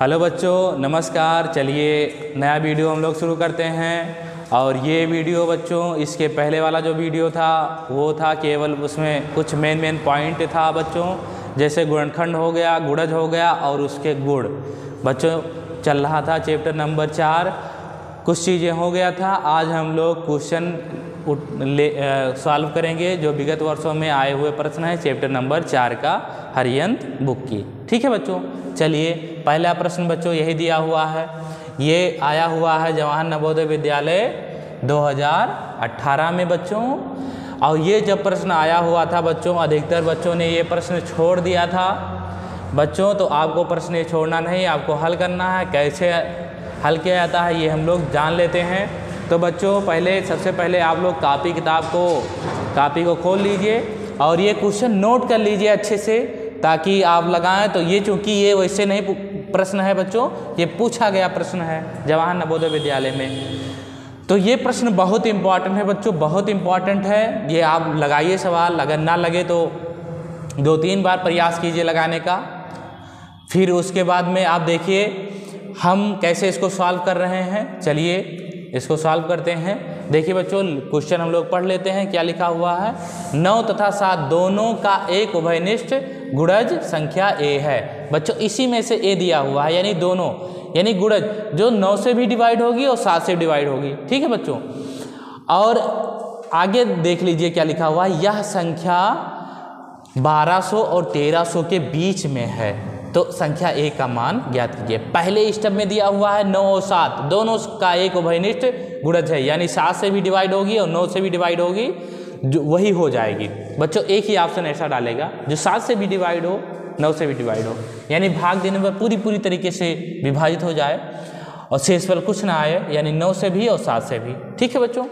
Hello बच्चों, नमस्कार। चलिए नया वीडियो हम लोग शुरू करते हैं। और ये वीडियो बच्चों, इसके पहले वाला जो वीडियो था, वो था केवल उसमें कुछ मेन मेन पॉइंट था बच्चों। जैसे गुणनखंड हो गया गुड़ज हो गया और उसके गुड़ बच्चों, चल रहा था चैप्टर नंबर चार। कुछ चीज़ें हो गया था, आज हम लोग क्वेश्चन ले सॉल्व करेंगे, जो विगत वर्षों में आए हुए प्रश्न हैं चैप्टर नंबर चार का हरियंत बुक की। ठीक है बच्चों, चलिए पहला प्रश्न बच्चों यही दिया हुआ है। ये आया हुआ है जवाहर नवोदय विद्यालय 2018 में बच्चों। और ये जब प्रश्न आया हुआ था बच्चों, अधिकतर बच्चों ने ये प्रश्न छोड़ दिया था। बच्चों तो आपको प्रश्न ये छोड़ना नहीं, आपको हल करना है। कैसे हल किया जाता है, ये हम लोग जान लेते हैं। तो बच्चों, पहले, सबसे पहले आप लोग कापी किताब को, कापी को खोल लीजिए और ये क्वेश्चन नोट कर लीजिए अच्छे से, ताकि आप लगाएँ। तो ये चूँकि ये वैसे नहीं प्रश्न है बच्चों, ये पूछा गया प्रश्न है जवाहर नवोदय विद्यालय में। तो ये प्रश्न बहुत इंपॉर्टेंट है बच्चों, बहुत इंपॉर्टेंट है। ये आप लगाइए सवाल, अगर ना लगे तो दो तीन बार प्रयास कीजिए लगाने का। फिर उसके बाद में आप देखिए, हम कैसे इसको सॉल्व कर रहे हैं। चलिए, इसको सॉल्व करते हैं। देखिए बच्चों क्वेश्चन हम लोग पढ़ लेते हैं, क्या लिखा हुआ है? नौ तथा सात, दोनों का एक उभयनिष्ठ गुणज संख्या ए है। बच्चों, इसी में से ए दिया हुआ है, यानी दोनों, यानी गुड़ज, जो नौ से भी डिवाइड होगी और सात से डिवाइड होगी। ठीक है बच्चों? और आगे देख लीजिए क्या लिखा हुआ है। यह संख्या 1200 और 1300 के बीच में है। तो संख्या ए का मान ज्ञात कीजिए। पहले स्टेप में दिया हुआ है नौ और सात। दोनों का एक उभयनिष्ठ गुणज है, यानी सात से भी डिवाइड होगी और नौ से भी डिवाइड होगी। जो वही हो जाएगी। बच्चों, एक ही ऑप्शन ऐसा डालेगा, जो सात से भी डिवाइड हो, नौ से भी डिवाइड हो। यानी भाग देने पर पूरी पूरी तरीके से विभाजित हो जाए और शेष पर कुछ ना आए, यानी नौ से भी और सात से भी। ठीक है बच्चों?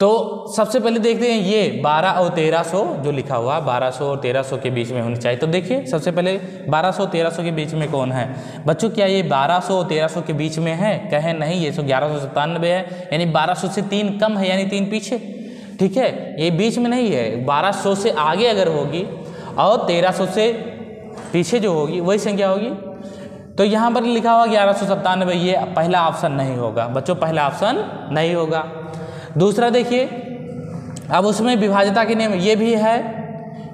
तो सबसे पहले देखते हैं ये 12 और 1300 जो लिखा हुआ 1200 और 1300 के बीच में होनी चाहिए। तो देखिए, सबसे पहले 1200 और 1300 के बीच में कौन है? बच्चों, क्या ये 1200 और 1300 के बीच में है? कहें नहीं, ये सो ग्यारह सौ सत्तानबे है। यानी 1200 से तीन कम है, यानी तीन पीछे। ठीक है? ये बीच में नहीं है। 1200 से आगे अगर होगी और 1300 से पीछे जो होगी, वही संख्या होगी। तो यहाँ पर लिखा हुआ ग्यारह सौ सत्तानवे, ये पहला ऑप्शन नहीं होगा। बच्चों, पहला ऑप्शन नहीं होगा। दूसरा देखिए, अब उसमें विभाजता के नियम, ये भी है,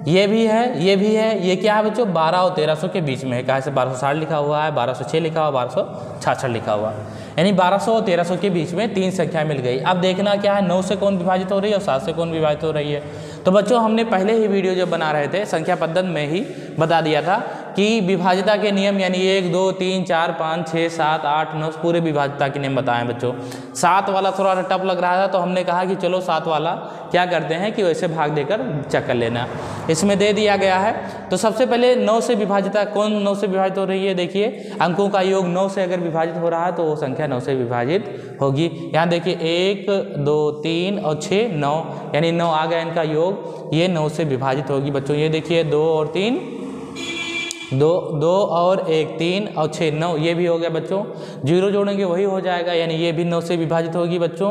ये भी है, ये भी है, ये क्या है बच्चों? बारह और तेरह सौ के बीच में है। कहा से बारह सौ साठ लिखा हुआ है, बारह सौ छः लिखा हुआ, बारह सौ लिखा हुआ। यानी 1200 सौ और तेरह सौ के बीच में तीन संख्या मिल गई। अब देखना क्या है, नौ से कौन विभाजित हो रही है और सात से कौन विभाजित हो रही है। तो बच्चों, हमने पहले ही वीडियो जब बना रहे थे, संख्या पद्धत में ही बता दिया था। कि विभाजिता के नियम यानी एक, दो, तीन, चार, पाँच छः सात, आठ, नौ, पूरे विभाजिता के नियम बताएँ बच्चों। सात वाला थोड़ा सा टफ लग रहा था तो हमने कहा कि चलो सात वाला क्या करते हैं कि वैसे भाग देकर चेक कर लेना। इसमें दे दिया गया है। तो सबसे पहले नौ से विभाजिता, कौन नौ से विभाजित हो रही है? देखिए, अंकों का योग नौ से अगर विभाजित हो रहा है तो वो संख्या नौ से विभाजित होगी। यहाँ देखिए, एक, दो, तीन और छः नौ, यानी नौ आ गया इनका योग, ये नौ से विभाजित होगी। बच्चों, ये देखिए, दो और तीन दो दो और एक, तीन और छः नौ, ये भी हो गया बच्चों। ज़ीरो जोड़ेंगे, वही हो जाएगा, यानी ये भी नौ से विभाजित होगी बच्चों।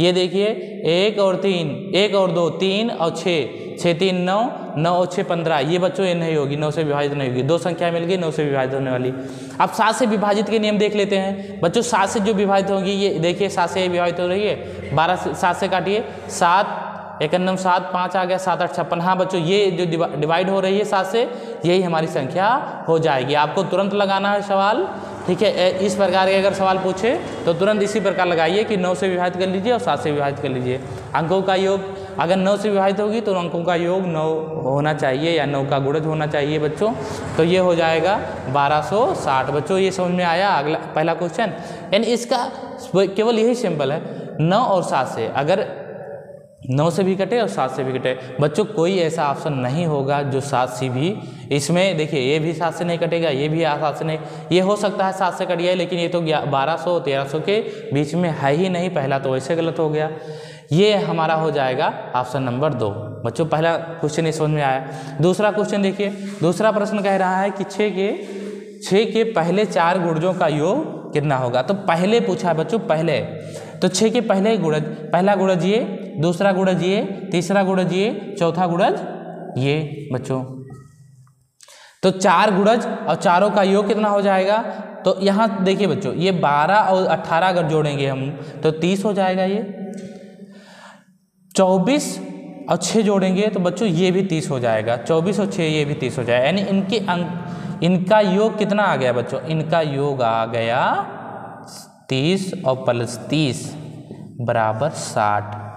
ये देखिए, एक और तीन, एक और दो, तीन और छः छः तीन, नौ नौ और छः पंद्रह, ये बच्चों ये नहीं होगी, नौ से विभाजित नहीं होगी। दो संख्या मिल गई, नौ से विभाजित होने वाली। अब सात से विभाजित के नियम देख लेते हैं। बच्चों, सात से जो विभाजित होगी, ये देखिए, सात से विभाजित हो रही है। बारह सात से काटिए, सात एक नम सात, पाँच आ गया, सात, आठ, छप्पन। हाँ बच्चों, ये जो डिवाइड हो रही है सात से, यही हमारी संख्या हो जाएगी। आपको तुरंत लगाना है सवाल, ठीक है? इस प्रकार के अगर सवाल पूछे तो तुरंत इसी प्रकार लगाइए कि नौ से विभाजित कर लीजिए और सात से विभाजित कर लीजिए। अंकों का योग, अगर नौ से विभाजित होगी तो अंकों का योग नौ होना चाहिए या नौ का गुणज होना चाहिए बच्चों। तो ये हो जाएगा 1260 बच्चों, ये समझ में आया? अगला, पहला क्वेश्चन यानी इसका, केवल यही सिंपल है, नौ और सात से। अगर नौ से भी कटे और सात से भी कटे। बच्चों, कोई ऐसा ऑप्शन नहीं होगा जो सात से भी, इसमें देखिए, ये भी सात से नहीं कटेगा, ये भी सात से नहीं। ये हो सकता है सात से कट गया, लेकिन ये तो बारह सौ, तेरह सौ के बीच में है ही नहीं, पहला तो वैसे गलत हो गया। ये हमारा हो जाएगा ऑप्शन नंबर दो। बच्चों, पहला क्वेश्चन इस समझ में आया। दूसरा क्वेश्चन देखिए, दूसरा प्रश्न कह रहा है कि छः के छः के पहले चार गुर्जों का योग कितना होगा? तो पहले पूछा है बच्चों, पहले। तो छः के पहले गुड़ज पहला गुड़ज ये दूसरा गुणज ये तीसरा गुणज ये चौथा गुणज ये, बच्चों। तो चार गुणज और चारों का योग कितना हो जाएगा? तो यहाँ देखिए बच्चों, ये बारह और अट्ठारह अगर जोड़ेंगे हम तो तीस हो जाएगा ये। चौबीस और छः जोड़ेंगे तो बच्चों ये भी तीस हो जाएगा। चौबीस और छः ये भी तीस हो जाएगा। यानी इनके अंक इनका योग कितना आ गया बच्चों? इनका योग आ गया तीस और प्लस तीस बराबर साठ।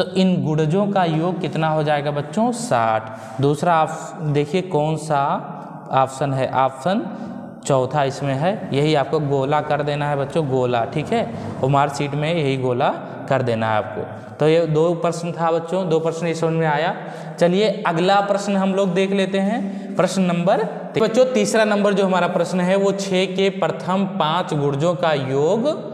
तो इन गुड़जों का योग कितना हो जाएगा बच्चों? साठ। दूसरा आप देखिए कौन सा ऑप्शन है। ऑप्शन चौथा इसमें है। यही आपको गोला कर देना है बच्चों, गोला, ठीक है? और मार्कशीट में यही गोला कर देना है आपको। तो ये दो प्रश्न था बच्चों, दो प्रश्न इस समझ में आया। चलिए अगला प्रश्न हम लोग देख लेते हैं। प्रश्न नंबर बच्चों, तीसरा नंबर जो हमारा प्रश्न है, वो छः के प्रथम पाँच गुर्जों का योग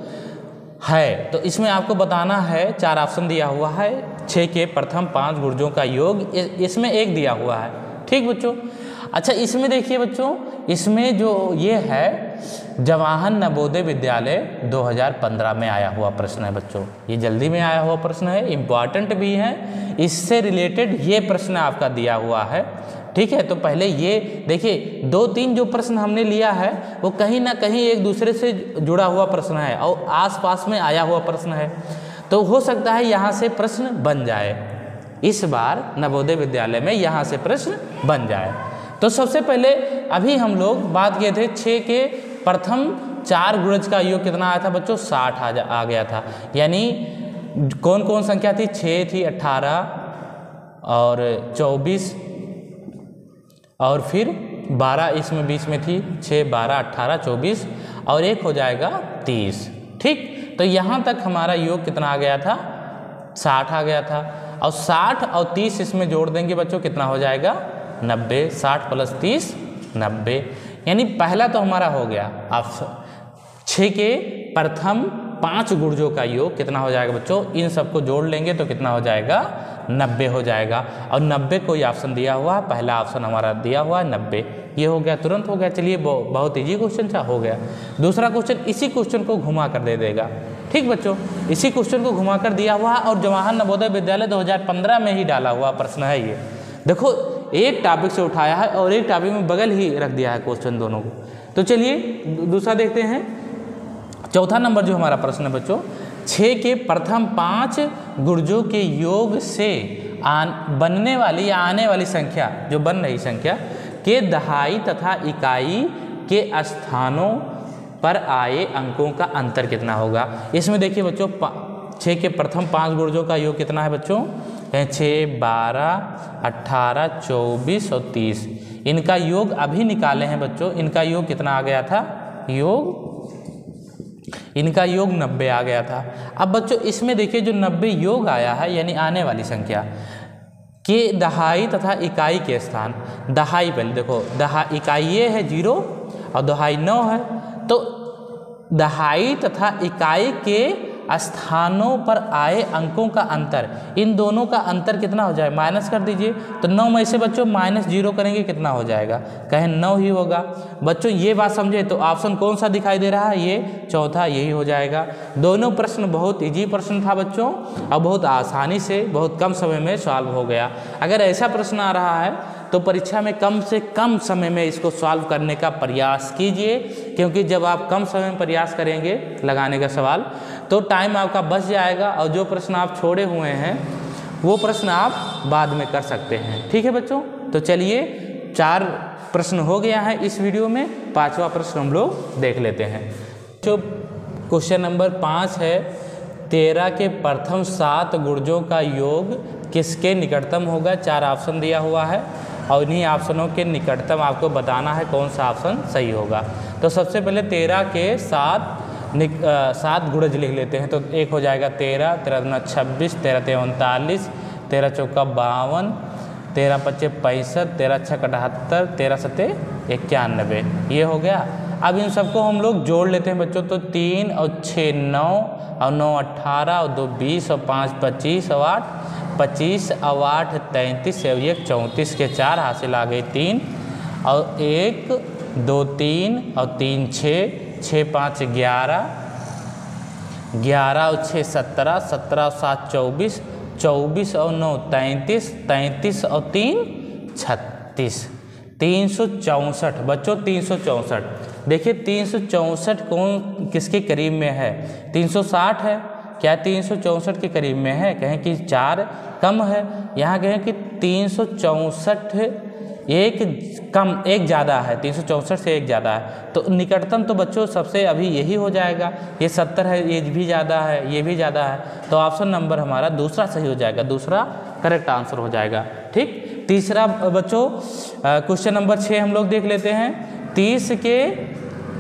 है। तो इसमें आपको बताना है, चार ऑप्शन दिया हुआ है छः के प्रथम पाँच गुर्जों का योग इसमें एक दिया हुआ है। ठीक बच्चों? अच्छा इसमें देखिए बच्चों, इसमें जो ये है जवाहर नवोदय विद्यालय 2015 में आया हुआ प्रश्न है बच्चों। ये जल्दी में आया हुआ प्रश्न है इंपॉर्टेंट भी है। इससे रिलेटेड ये प्रश्न आपका दिया हुआ है। ठीक है तो पहले ये देखिए दो तीन जो प्रश्न हमने लिया है, वो कहीं ना कहीं एक दूसरे से जुड़ा हुआ प्रश्न है और आसपास में आया हुआ प्रश्न है। तो हो सकता है यहाँ से प्रश्न बन जाए। इस बार नवोदय विद्यालय में यहाँ से प्रश्न बन जाए। तो सबसे पहले अभी हम लोग बात किए थे छः के प्रथम चार गुणज का योग कितना आया था बच्चों? साठ आ, आ गया था। यानी कौन कौन संख्या थी? छः थी अट्ठारह और चौबीस और फिर बारह इसमें बीच में थी छः बारह अट्ठारह चौबीस और एक हो जाएगा तीस। ठीक? तो यहाँ तक हमारा योग कितना आ गया था? साठ आ गया था। और साठ और तीस इसमें जोड़ देंगे बच्चों कितना हो जाएगा? नब्बे। साठ प्लस तीस नब्बे। यानी पहला तो हमारा हो गया। आप छः के प्रथम पाँच गुर्जों का योग कितना हो जाएगा बच्चों? इन सबको जोड़ लेंगे तो कितना हो जाएगा? नब्बे हो जाएगा। और नब्बे कोई ऑप्शन दिया हुआ, पहला ऑप्शन हमारा दिया हुआ है नब्बे। ये हो गया, तुरंत हो गया। चलिए बहुत ईजी क्वेश्चन था, हो गया। दूसरा क्वेश्चन इसी क्वेश्चन को घुमा कर दे देगा। ठीक बच्चों? इसी क्वेश्चन को घुमा कर दिया हुआ और जवाहर नवोदय विद्यालय 2015 में ही डाला हुआ प्रश्न है ये। देखो एक टॉपिक से उठाया है और एक टॉपिक में बगल ही रख दिया है क्वेश्चन दोनों को। तो चलिए दूसरा देखते हैं। चौथा नंबर जो हमारा प्रश्न है बच्चों छः के प्रथम पाँच गुर्जों के योग से आन, बनने वाली या आने वाली संख्या, जो बन रही संख्या, के दहाई तथा इकाई के स्थानों पर आए अंकों का अंतर कितना होगा? इसमें देखिए बच्चों छः के प्रथम पाँच गुर्जों का योग कितना है बच्चों? छः बारह अट्ठारह चौबीस और तीस। इनका योग अभी निकाले हैं बच्चों। इनका योग कितना आ गया था? योग? इनका योग नब्बे आ गया था। अब बच्चों, इसमें देखिए जो नब्बे योग आया है, यानी आने वाली संख्या, के दहाई तथा इकाई के स्थान। दहाई पहले देखो, दहा इकाई ये है ज़ीरो और दहाई नौ है। तो दहाई तथा इकाई के स्थानों पर आए अंकों का अंतर। इन दोनों का अंतर कितना हो जाए? माइनस कर दीजिए। तो नौ में से बच्चों माइनस ज़ीरो करेंगे, कितना हो जाएगा? कहें नौ ही होगा। बच्चों, ये बात समझे तो ऑप्शन कौन सा दिखाई दे रहा है? ये चौथा यही हो जाएगा। दोनों प्रश्न बहुत ईजी प्रश्न था बच्चों। और बहुत आसानी से, बहुत कम समय में सॉल्व हो गया। अगर ऐसा प्रश्न आ रहा है तो परीक्षा में कम से कम समय में इसको सॉल्व करने का प्रयास कीजिए, क्योंकि जब आप कम समय में प्रयास करेंगे, लगाने का सवाल तो टाइम आपका बच जाएगा और जो प्रश्न आप छोड़े हुए हैं, वो प्रश्न आप बाद में कर सकते हैं। ठीक है बच्चों? तो चलिए, चार प्रश्न हो गया है इस वीडियो में, पांचवा प्रश्न हम लोग देख लेते हैं। जो क्वेश्चन नंबर पाँच है, तेरह के प्रथम सात गुर्जों का योग किसके निकटतम होगा? चार ऑप्शन दिया हुआ है। और इन्हीं ऑप्शनों के निकटतम आपको बताना है कौन सा ऑप्शन सही होगा। तो सबसे पहले तेरह के सात सात गुड़ज लिख लेते हैं तो एक हो जाएगा तेरह तेरह दुना छब्बीस, तेरह तेरह उनतालीस, तेरह चौका बावन, तेरह पच्चीस पैंसठ, तेरह छः अठहत्तर, तेरह सत्ते इक्यानबे। ये हो गया। अब इन सबको हम लोग जोड़ लेते हैं बच्चों तो तीन और छः नौ, और नौ अट्ठारह और दो बीस, और पाँच पच्चीस, और आठ पच्चीस और आठ तैंतीस और एक चौंतीस के चार हासिल आ गए तीन, और एक, दो, तीन, और तीन, छः छः, पाँच, ग्यारह ग्यारह और छः, सत्रह सत्रह और सात, चौबीस चौबीस और नौ, तैंतीस तैंतीस और तीन, छत्तीस। तीन सौ चौंसठ, बच्चों, तीन सौ चौंसठ। देखिए, तीन सौ चौंसठ कौन किसके करीब में है? तीन सौ साठ है क्या तीन सौ चौंसठ के करीब में है? कहें कि चार कम है। यहाँ कहें कि तीन एक कम, एक ज़्यादा है। तीन सौ चौंसठ से एक ज़्यादा है। तो निकटतम तो बच्चों सबसे अभी यही हो जाएगा। ये सत्तर है, ये भी ज़्यादा है, ये भी ज़्यादा है। तो ऑप्शन नंबर हमारा दूसरा सही हो जाएगा। दूसरा करेक्ट आंसर हो जाएगा। ठीक? तीसरा बच्चों क्वेश्चन नंबर छः हम लोग देख लेते हैं। तीस के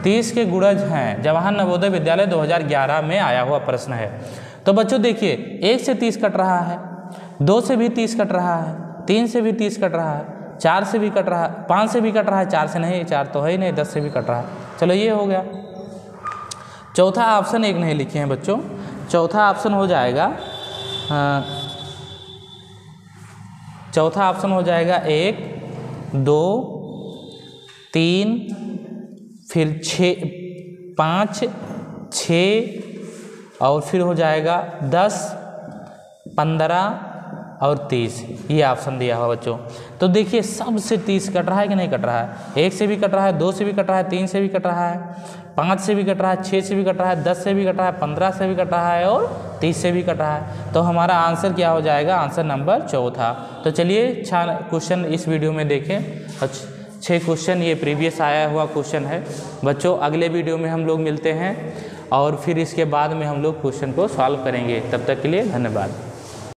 तीस के गुड़ज हैं। जवाहर नवोदय विद्यालय 2011 में आया हुआ प्रश्न है। तो बच्चों देखिए, एक से तीस कट रहा है, दो से भी तीस कट रहा है, तीन से भी तीस कट रहा है, चार से भी कट रहा है, पाँच से भी कट रहा है, चार से नहीं, चार तो है ही नहीं, दस से भी कट रहा है। चलो ये हो गया। चौथा ऑप्शन एक नहीं लिखे हैं बच्चों। चौथा ऑप्शन हो जाएगा चौथा ऑप्शन हो जाएगा एक, दो, तीन फिर छ पाँच छ और फिर हो जाएगा दस पंद्रह और तीस ये ऑप्शन दिया हुआ बच्चों तो देखिए सबसे तीस कट रहा है कि नहीं कट रहा है एक से भी कट रहा है दो से भी कट रहा है तीन से भी कट रहा है पाँच से भी कट रहा है छः से भी कट रहा है दस से भी कट रहा है पंद्रह से भी कट रहा है और तीस से भी कट रहा है तो हमारा आंसर क्या हो जाएगा आंसर नंबर चौथा तो चलिए छः क्वेश्चन इस वीडियो में देखें छः क्वेश्चन ये प्रीवियस आया हुआ क्वेश्चन है। बच्चों, अगले वीडियो में हम लोग मिलते हैं और फिर इसके बाद में हम लोग क्वेश्चन को सॉल्व करेंगे। तब तक के लिए धन्यवाद।